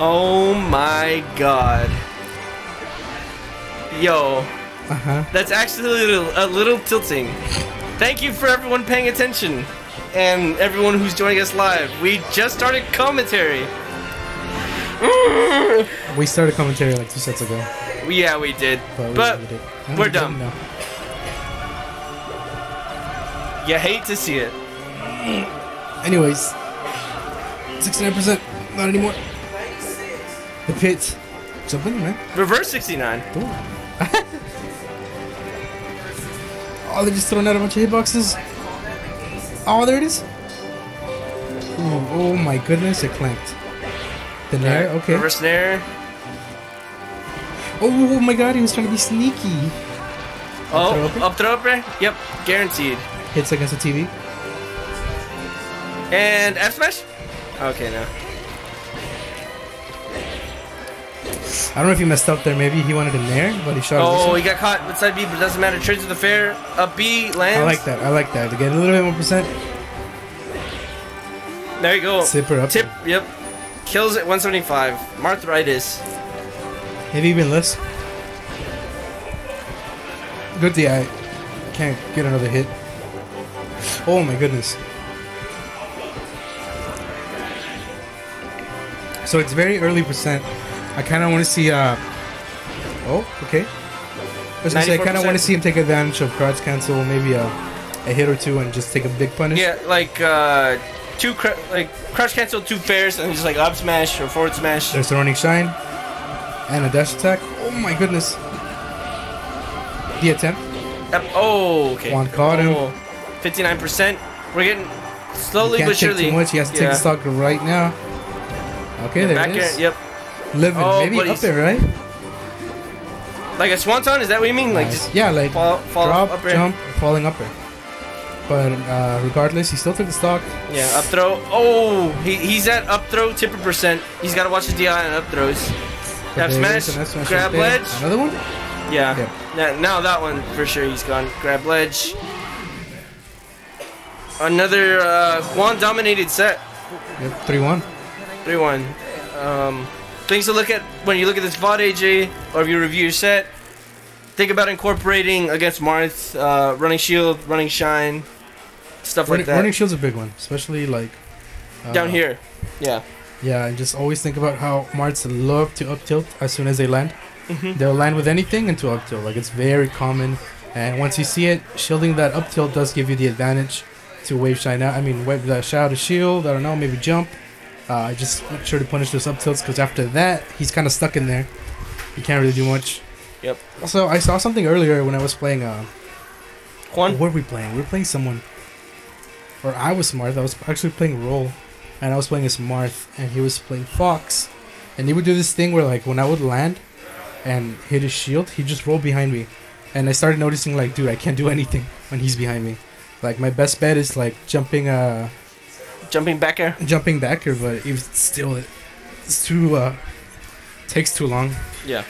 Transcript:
Oh my god. Yo, Uh huh. that's actually a little, a little tilting. Thank you for everyone paying attention and everyone who's joining us live. We just started commentary. We started commentary like two sets ago. Yeah, we did. But, we But it. I we're done. know. you hate to see it. Anyways, 69%. Not anymore. The pit. Jump in, man. Reverse 69. Oh, they're just throwing out a bunch of hitboxes. Oh, there it is. Ooh, oh my goodness, it clanked. The nair, okay. Reverse nair. Oh, oh my god, he was trying to be sneaky. Oh, throw up throw upper? Yep, guaranteed. Hits against the TV. And F smash? Okay, no. I don't know if he messed up there. Maybe he wanted a nair, but he shot. Oh, he got caught with side B, but it doesn't matter. Trades to the fair. Up B lands. I like that. I like that. To get a little bit more percent. There you go. Zipper up. Tip. Yep. Kills at 175. Marthritis. Maybe even less. Good thing I can't get another hit. Oh my goodness. So it's very early percent. I kind of want to see. Uh, oh, okay. I was gonna say I kind of want to see him take advantage of crouch cancel, maybe a, a hit or two, and just take a big punish. Yeah, like uh, two cr- like crouch cancel, two pairs, and just like up smash or forward smash. There's the running shine and a dash attack. Oh my goodness. The attempt. Oh, okay. One caught him. Oh, 59%. We're getting slowly but surely. too much. He has to take Yeah. the stock right now. Okay, there Back it air. Yep. Living, Oh, maybe up there, right? Like a swanton? Is that what you mean? Like Nice. just yeah, like fall, fall drop, up jump, falling up air. But uh, regardless, he still took the stock. Yeah, up throw. Oh, he, he's at up throw tipper percent. He's got to watch his DI and up throws. There smash, grab right ledge. Another one? Yeah. Yep. Now, now that one for sure he's gone. Grab ledge. Another uh, one dominated set. Yep, 3 1. 3 1. Um, things to look at when you look at this VOD AJ or if you review your set. Think about incorporating against Marth, uh, running shield, running shine, stuff Running, like that. running shield's a big one, especially like. Uh, Down here. Yeah. Yeah, and just always think about how Marths love to up tilt as soon as they land. Mhm. They'll land with anything into up tilt. Like it's very common. And once you see it, shielding that up tilt does give you the advantage to wave shine out. I mean, wave that shout to shield. I don't know, maybe jump. Uh, just make sure to punish those up tilts because after that, he's kind of stuck in there. He can't really do much. Yep. Also, I saw something earlier when I was playing. Uh, Juan? what were we playing? We were playing someone. Or I was Marth. I was actually playing Roll. And I was playing as Marth. And he was playing Fox. And he would do this thing where, like, when I would land and hit his shield, he'd just roll behind me. And I started noticing, like, dude, I can't do anything when he's behind me. Like, my best bet is, like, jumping, uh, Jumping back air. jumping back air, but even still, it's too, uh, takes too long. Yeah.